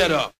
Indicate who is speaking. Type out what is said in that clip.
Speaker 1: get up.